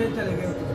めっちゃで